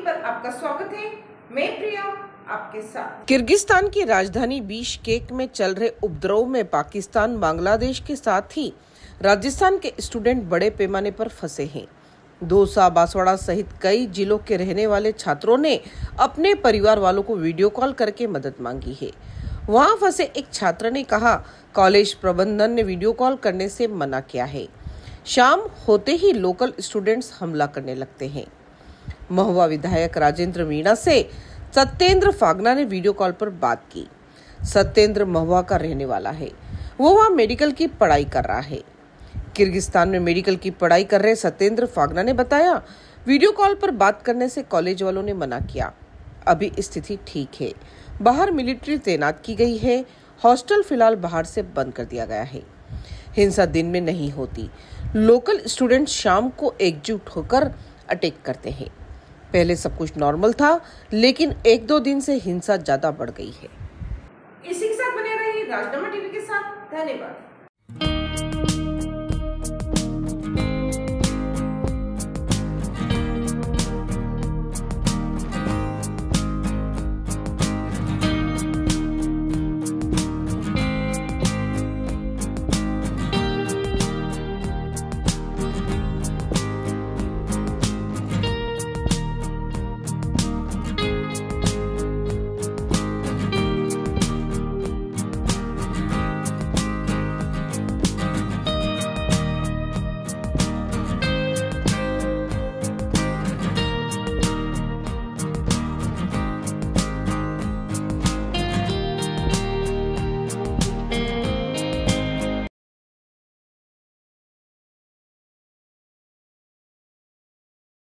पर आपका स्वागत है। मैं प्रिया, आपके साथ। किर्गिस्तान की राजधानी बीश केक में चल रहे उपद्रव में पाकिस्तान बांग्लादेश के साथ ही राजस्थान के स्टूडेंट बड़े पैमाने पर फंसे हैं। दोसा बांसवाड़ा सहित कई जिलों के रहने वाले छात्रों ने अपने परिवार वालों को वीडियो कॉल करके मदद मांगी है। वहाँ फंसे एक छात्र ने कहा, कॉलेज प्रबंधन ने वीडियो कॉल करने से मना किया है। शाम होते ही लोकल स्टूडेंट्स हमला करने लगते हैं। महुआ विधायक राजेंद्र मीणा से सत्येंद्र फागना ने वीडियो कॉल पर बात की। सत्येंद्र महुआ का रहने वाला है। वो वहाँ मेडिकल की पढ़ाई कर रहा है। किर्गिस्तान में मेडिकल की पढ़ाई कर रहे सत्येंद्र फागना ने बताया, वीडियो कॉल पर बात करने से कॉलेज वालों ने मना किया। अभी स्थिति ठीक है। बाहर मिलिट्री तैनात की गई है। हॉस्टल फ़िलहाल बाहर से बंद कर दिया गया है। हिंसा दिन में नहीं होती। लोकल स्टूडेंट शाम को एकजुट होकर अटैक करते हैं। पहले सब कुछ नॉर्मल था, लेकिन एक दो दिन से हिंसा ज़्यादा बढ़ गई है। इसी के साथ बने रहिए राजनामा टीवी के साथ। धन्यवाद।